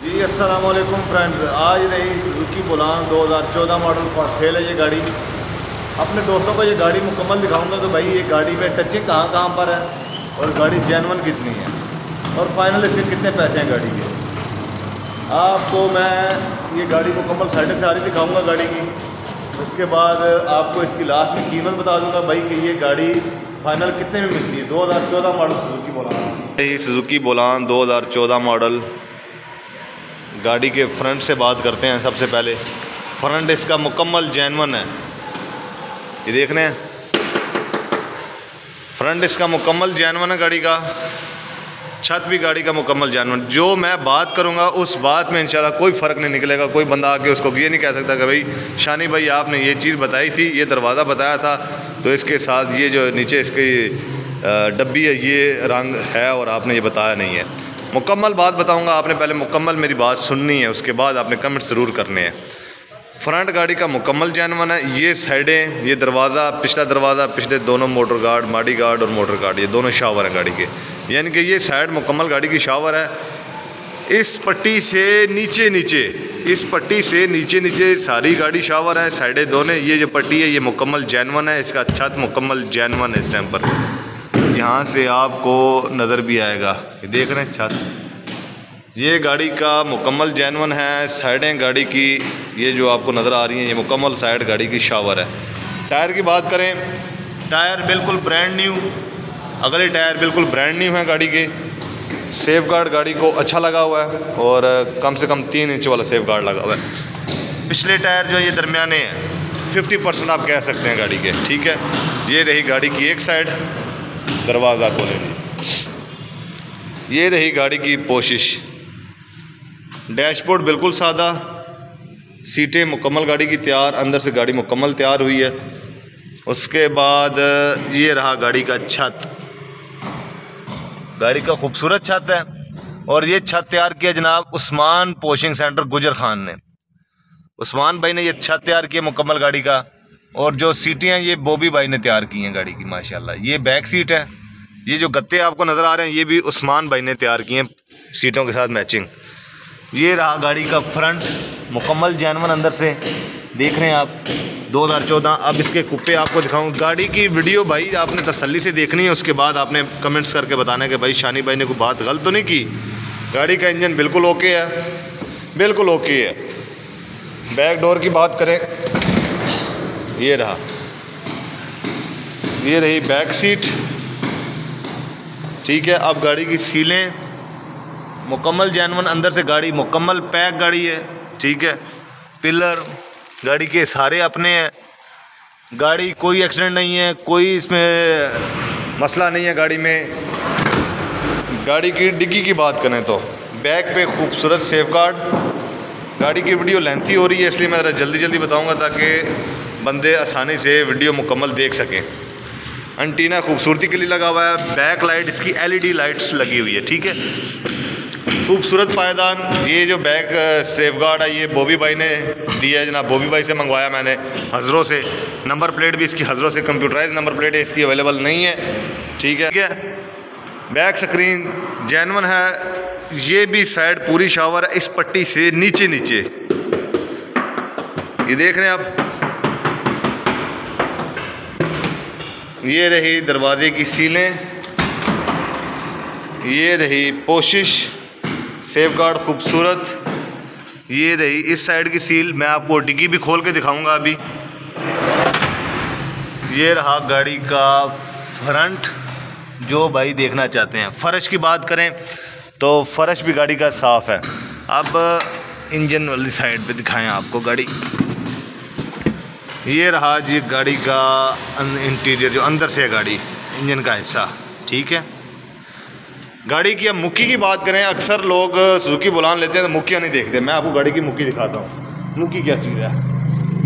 जी, अस्सलाम वालेकुम फ्रेंड्स। आज रही Suzuki Bolan 2014 model for sale है ये गाड़ी। अपने दोस्तों को ये गाड़ी मुकम्मल दिखाऊँगा कि भाई ये गाड़ी में टचिंग कहाँ कहाँ पर है और गाड़ी जैनवन कितनी है। और फाइनल इसके कितने पैसे हैं गाड़ी के। आपको मैं ये गाड़ी मुकम्मल साइड से सारी दिखाऊँगा गाड़ी की। उसके बाद आपको इसकी लास्ट में कीमत बता दूँगा भाई कि ये गाड़ी फाइनल कितने में मिलती है। 2014 model Suzuki Bolan Suzuki Bolan 2014 model गाड़ी के फ्रंट से बात करते हैं सबसे पहले। फ्रंट इसका मुकम्मल जैनवन है। ये देख रहे हैं? फ्रंट इसका मुकम्मल जैनवन है गाड़ी का। छत भी गाड़ी का मुकम्मल जानवर जो मैं बात करूँगा, उस बात में इंशाल्लाह कोई फ़र्क नहीं निकलेगा। कोई बंदा आके उसको ये नहीं कह सकता कि भाई, शानी भाई, आपने ये चीज़ बताई थी, ये दरवाज़ा बताया था तो इसके साथ ये जो नीचे इसकी डब्बी है, ये रंग है और आपने ये बताया नहीं है। मुकम्मल बात बताऊँगा, आपने पहले मुकम्मल मेरी बात सुननी है, उसके बाद आपने कमेंट ज़रूर करने हैं। फ्रंट गाड़ी का मुकम्मल जानवन है, ये साइडें, ये दरवाज़ा, पिछला दरवाज़ा, पिछले दोनों मोटर गार्ड, माडी गार्ड और मोटर गार्ड, ये दोनों शावर हैं गाड़ी के। यानी कि ये साइड मुकम्मल गाड़ी की शावर है। इस पट्टी से नीचे नीचे इस पट्टी से नीचे नीचे सारी गाड़ी शावर है, साइडें दोनों, ये जो पट्टी है, ये मुकम्मल जैनवन है, इसका छत मुकम्मल जैनवन है इस टाइम पर। यहाँ से आपको नज़र भी आएगा। ये देख रहे हैं छत। ये गाड़ी का मुकम्मल जैनवन है। साइडें गाड़ी की ये जो आपको नज़र आ रही हैं, ये मुकम्मल साइड गाड़ी की शावर है। टायर की बात करें, टायर बिल्कुल ब्रांड न्यू अगले टायर बिल्कुल ब्रांड न्यू हैं गाड़ी के। सेफ़ गार्ड गाड़ी को अच्छा लगा हुआ है और कम से कम तीन इंच वाला सेफ़ गार्ड लगा हुआ है। पिछले टायर जो है ये दरमियाने हैं फिफ्टी परसेंट आप कह सकते हैं गाड़ी के। ठीक है? ये रही गाड़ी की एक साइड दरवाज़ा खोलेंगे। ये रही गाड़ी की पोशिश। डैशबोर्ड बिल्कुल सादा। सीटें मुकम्मल गाड़ी की तैयार, अंदर से गाड़ी मुकम्मल तैयार हुई है। उसके बाद ये रहा गाड़ी का छत। गाड़ी का खूबसूरत छत है और ये छत तैयार किया जनाब उस्मान पोशिंग सेंटर गुजर खान ने। उस्मान भाई ने ये छत तैयार किया मुकम्मल गाड़ी का और जो सीटें हैं ये बोबी भाई ने तैयार की हैं गाड़ी की, माशाल्लाह। ये बैक सीट है। ये जो गत्ते आपको नज़र आ रहे हैं, ये भी उस्मान भाई ने तैयार किए हैं सीटों के साथ मैचिंग ये रहा गाड़ी का फ्रंट मुकम्मल जानवन अंदर से देख रहे हैं आप 2014 अब इसके कुप्पे आपको दिखाऊँ। गाड़ी की वीडियो भाई, आपने तसल्ली से देखनी है, उसके बाद आपने कमेंट्स करके बताना है कि भाई शानी भाई ने कोई बात गलत तो नहीं की? गाड़ी का इंजन बिल्कुल ओके है, बिल्कुल ओके है। बैक डोर की बात करें, ये रहा। ये रही बैक सीट ठीक है, अब गाड़ी की सीलें मुकम्मल जानवन, अंदर से गाड़ी मुकम्मल, पैक गाड़ी है, ठीक है। पिलर, गाड़ी के सारे अपने हैं। गाड़ी कोई एक्सीडेंट नहीं है, कोई इसमें मसला नहीं है गाड़ी में। गाड़ी की डिग्गी की बात करें तो बैक पे खूबसूरत सेफ़ गार्ड गाड़ी की वीडियो लेंथी हो रही है, इसलिए मैं ज़रा जल्दी जल्दी बताऊँगा ताकि बंदे आसानी से वीडियो मुकम्मल देख सकें। अंटीना खूबसूरती के लिए लगा हुआ है बैक लाइट इसकी एलईडी लाइट्स लगी हुई है, ठीक है? खूबसूरत पायदान, ये जो बैक सेफ़ गार्ड है ये बॉबी भाई ने दिया है, जनाब। बॉबी भाई से मंगवाया मैंने हज़रों से। नंबर प्लेट भी इसकी हज़रों से कंप्यूटराइज नंबर प्लेट है, इसकी अवेलेबल नहीं है, ठीक है? ठीक है? बैक स्क्रीन जैनवन है, ये भी साइड पूरी शावर है, इस पट्टी से नीचे नीचे ये देख रहे हैं आप? ये रही दरवाजे की सीलें, ये रही पोशिश सेफ़ गार्ड खूबसूरत, ये रही इस साइड की सील, मैं आपको डिग्गी भी खोल के दिखाऊँगा अभी। ये रहा गाड़ी का फ्रंट, जो भाई देखना चाहते हैं। फ़र्श की बात करें तो फ़र्श भी गाड़ी का साफ़ है। अब, इंजन वाली साइड पे दिखाएँ आपको गाड़ी। ये रहा जी गाड़ी का इंटीरियर जो अंदर से है गाड़ी इंजन का हिस्सा, ठीक है? गाड़ी की, अब मुक्की की बात करें, अक्सर लोग सुजुकी बुलान लेते हैं तो मुक्कियाँ नहीं देखते। मैं आपको गाड़ी की मुक्की दिखाता हूँ। मुक्की क्या चीज़ है?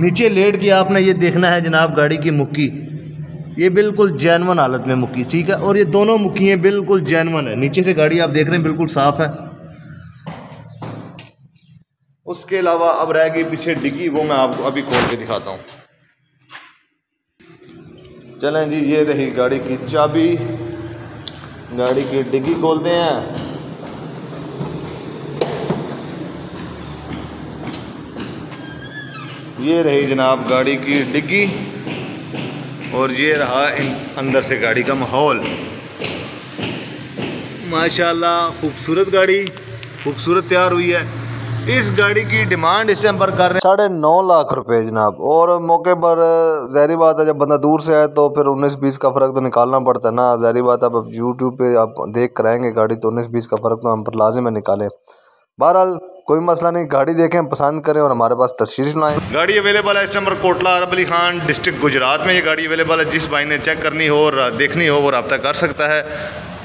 नीचे लेट के आपने ये देखना है जनाब गाड़ी की मुक्की। ये बिल्कुल जैनवन हालत में मुक्की, ठीक है? और ये दोनों मुक्की बिल्कुल जैनवन है। नीचे से गाड़ी आप देख रहे हैं, बिल्कुल साफ़ है। उसके अलावा अब रह गई पीछे डिग्गी, वो मैं आपको अभी खोल के दिखाता हूँ। चलें जी, ये रही गाड़ी की चाबी। गाड़ी की डिग्गी खोलते हैं। ये रही जनाब गाड़ी की डिग्गी और ये रहा अंदर से गाड़ी का माहौल। माशाल्लाह, खूबसूरत गाड़ी, खूबसूरत तैयार हुई है। इस गाड़ी की डिमांड इस टाइम पर कर रहे हैं। साढ़े नौ लाख रुपए जनाब। और मौके पर जहरी बात है जब बंदा दूर से आए तो फिर उन्नीस बीस का फ़र्क तो निकालना पड़ता है ना। जहरी बात अब यूट्यूब पे आप देख कर आएँगे गाड़ी तो उन्नीस बीस का फ़र्क तो हम पर लाजिम है निकालें। बहरहाल कोई मसला नहीं गाड़ी देखें पसंद करें और हमारे पास तस्वीर लाएँ। गाड़ी अवेलेबल है इस नंबर कोटला अरब अली खान डिस्ट्रिक्ट गुजरात में ये गाड़ी अवेलेबल है। जिस भाई ने चेक करनी हो और देखनी हो वो रब्ता कर सकता है।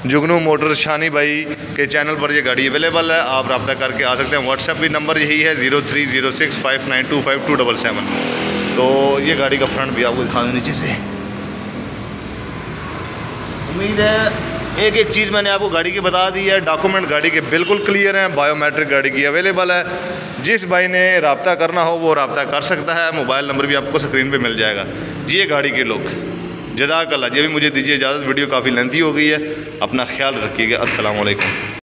जुगनू मोटर शानी भाई के चैनल पर ये गाड़ी अवेलेबल है। आप रब्ता करके आ सकते हैं। व्हाट्सएप भी नंबर यही है, zero three zero six five nine two five two double seven. तो ये गाड़ी का फ्रंट भी आपको दिखा दूँ नीचे से। उम्मीद है एक एक चीज़ मैंने आपको गाड़ी की बता दी है। डॉक्यूमेंट गाड़ी के बिल्कुल क्लियर हैं, बायोमेट्रिक गाड़ी की अवेलेबल है। जिस भाई ने रबता करना हो, वो रबता कर सकता है। मोबाइल नंबर भी आपको स्क्रीन पर मिल जाएगा। ये गाड़ी के लोग अल्लाह जी भी मुझे दीजिए इजाज़त, वीडियो काफ़ी लेंथी हो गई है, अपना ख्याल रखिएगा वालेकुम